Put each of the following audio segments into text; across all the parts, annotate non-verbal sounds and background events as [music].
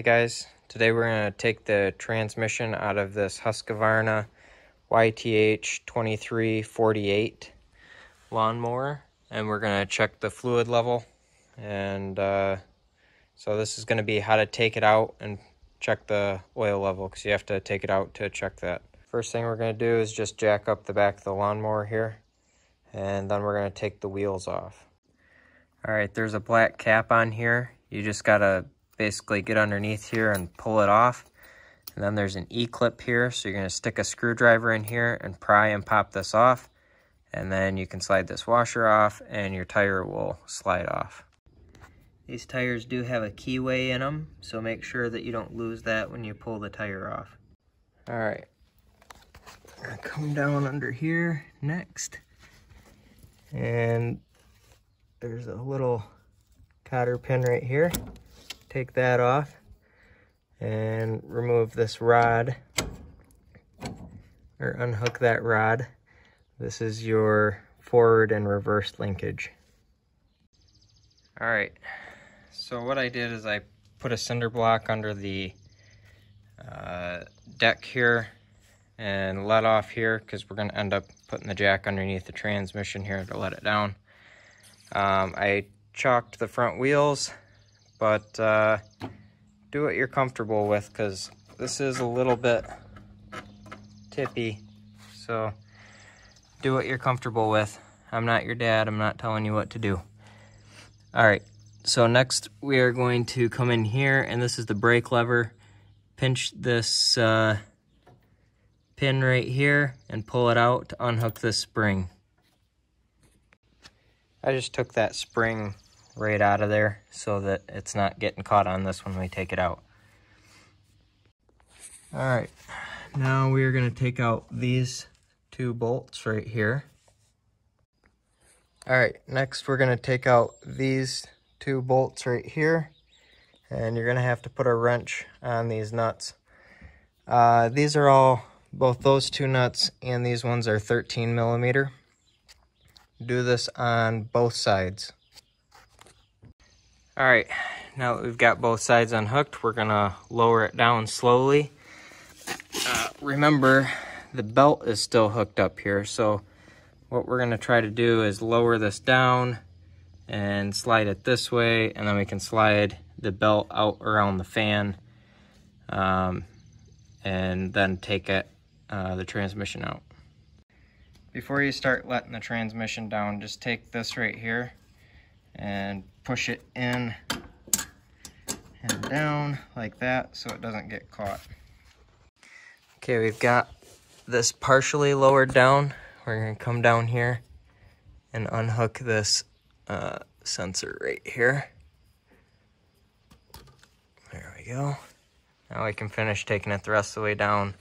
Hey guys, today we're going to take the transmission out of this Husqvarna YTH 2348 lawnmower and we're going to check the fluid level and uh, so this is going to be how to take it out and check the oil level because you have to take it out to check that. First thing we're going to do is just jack up the back of the lawnmower here and then we're going to take the wheels off. Alright, there's a black cap on here. You just got to basically get underneath here and pull it off. And then there's an E-clip here, so you're going to stick a screwdriver in here and pry and pop this off. And then you can slide this washer off and your tire will slide off. These tires do have a keyway in them, so make sure that you don't lose that when you pull the tire off. All right, come down under here next. And there's a little cotter pin right here take that off and remove this rod or unhook that rod. This is your forward and reverse linkage. All right, so what I did is I put a cinder block under the uh, deck here and let off here because we're gonna end up putting the jack underneath the transmission here to let it down. Um, I chalked the front wheels but uh, do what you're comfortable with because this is a little bit tippy. So do what you're comfortable with. I'm not your dad. I'm not telling you what to do. All right. So next we are going to come in here and this is the brake lever. Pinch this uh, pin right here and pull it out to unhook this spring. I just took that spring right out of there so that it's not getting caught on this when we take it out. All right, now we are gonna take out these two bolts right here. All right, next we're gonna take out these two bolts right here and you're gonna have to put a wrench on these nuts. Uh, these are all, both those two nuts and these ones are 13 millimeter. Do this on both sides. All right, now that we've got both sides unhooked, we're gonna lower it down slowly. Uh, remember, the belt is still hooked up here, so what we're gonna try to do is lower this down and slide it this way, and then we can slide the belt out around the fan um, and then take it, uh, the transmission out. Before you start letting the transmission down, just take this right here and push it in and down like that so it doesn't get caught. Okay, we've got this partially lowered down. We're gonna come down here and unhook this uh, sensor right here. There we go. Now I can finish taking it the rest of the way down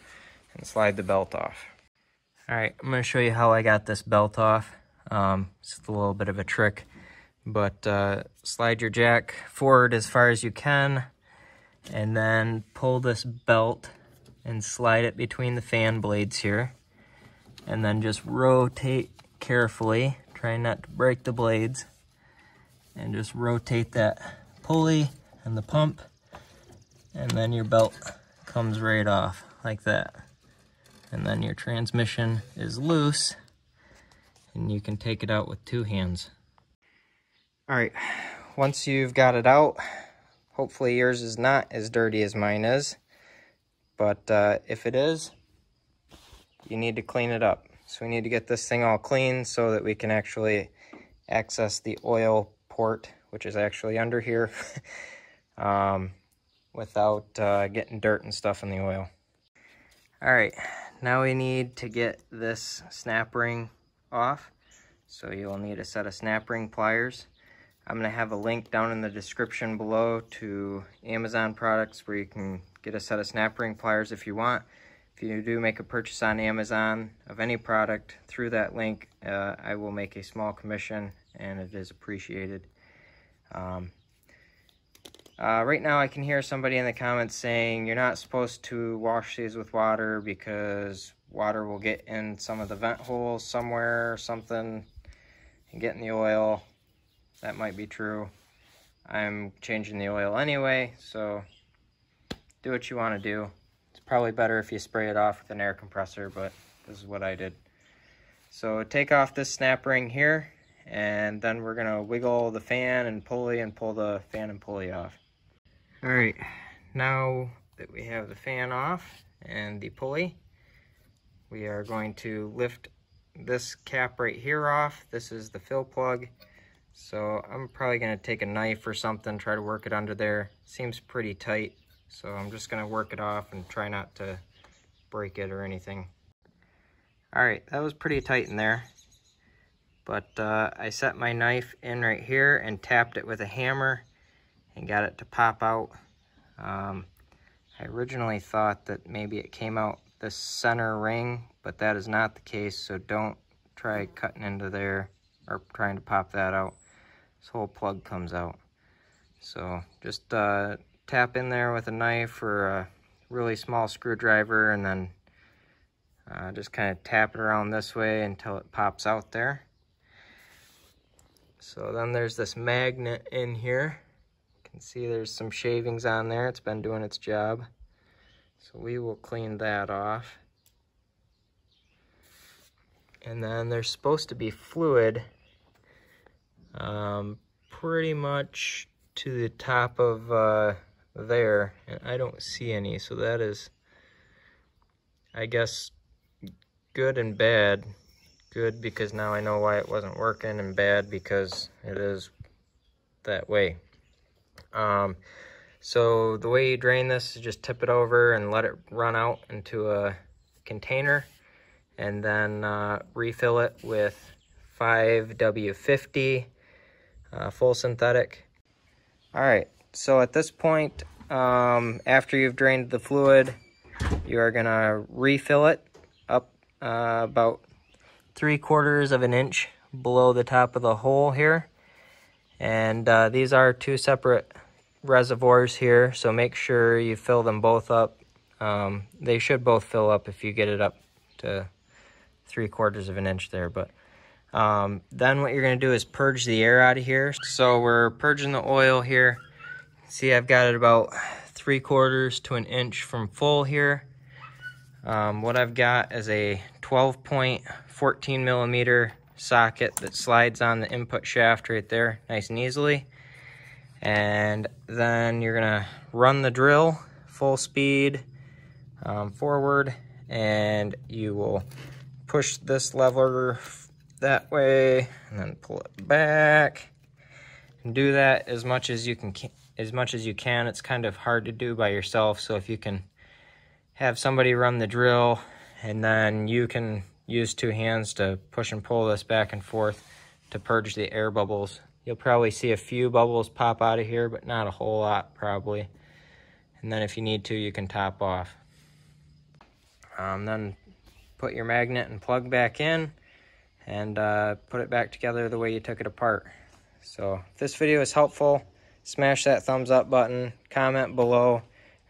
and slide the belt off. All right, I'm gonna show you how I got this belt off. Um, it's a little bit of a trick but uh, slide your jack forward as far as you can and then pull this belt and slide it between the fan blades here. And then just rotate carefully. Trying not to break the blades. And just rotate that pulley and the pump. And then your belt comes right off like that. And then your transmission is loose. And you can take it out with two hands all right, once you've got it out, hopefully yours is not as dirty as mine is. But uh, if it is, you need to clean it up. So we need to get this thing all clean so that we can actually access the oil port, which is actually under here, [laughs] um, without uh, getting dirt and stuff in the oil. All right, now we need to get this snap ring off. So you'll need a set of snap ring pliers. I'm going to have a link down in the description below to Amazon products where you can get a set of snap ring pliers if you want. If you do make a purchase on Amazon of any product through that link, uh, I will make a small commission and it is appreciated. Um, uh, right now I can hear somebody in the comments saying you're not supposed to wash these with water because water will get in some of the vent holes somewhere or something and get in the oil that might be true. I'm changing the oil anyway, so do what you want to do. It's probably better if you spray it off with an air compressor, but this is what I did. So take off this snap ring here, and then we're gonna wiggle the fan and pulley and pull the fan and pulley off. All right, now that we have the fan off and the pulley, we are going to lift this cap right here off. This is the fill plug. So I'm probably gonna take a knife or something, try to work it under there. Seems pretty tight, so I'm just gonna work it off and try not to break it or anything. All right, that was pretty tight in there. But uh, I set my knife in right here and tapped it with a hammer and got it to pop out. Um, I originally thought that maybe it came out the center ring, but that is not the case, so don't try cutting into there or trying to pop that out this whole plug comes out. So just uh, tap in there with a knife or a really small screwdriver and then uh, just kind of tap it around this way until it pops out there. So then there's this magnet in here. You can see there's some shavings on there. It's been doing its job. So we will clean that off. And then there's supposed to be fluid um, pretty much to the top of uh, there, and I don't see any, so that is, I guess, good and bad. Good because now I know why it wasn't working, and bad because it is that way. Um, so the way you drain this is just tip it over and let it run out into a container, and then uh, refill it with 5W50 uh, full synthetic. All right, so at this point, um, after you've drained the fluid, you are gonna refill it up uh, about three quarters of an inch below the top of the hole here. And uh, these are two separate reservoirs here, so make sure you fill them both up. Um, they should both fill up if you get it up to three quarters of an inch there, but um, then what you're going to do is purge the air out of here. So we're purging the oil here. See, I've got it about three quarters to an inch from full here. Um, what I've got is a 12.14 millimeter socket that slides on the input shaft right there nice and easily. And then you're going to run the drill full speed um, forward and you will push this lever that way and then pull it back. And do that as much as you can as much as you can. It's kind of hard to do by yourself so if you can have somebody run the drill and then you can use two hands to push and pull this back and forth to purge the air bubbles. You'll probably see a few bubbles pop out of here but not a whole lot probably. And then if you need to you can top off. Um, then put your magnet and plug back in and uh, put it back together the way you took it apart. So if this video is helpful, smash that thumbs up button, comment below.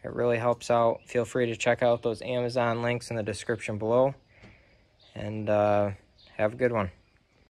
It really helps out. Feel free to check out those Amazon links in the description below. And uh, have a good one.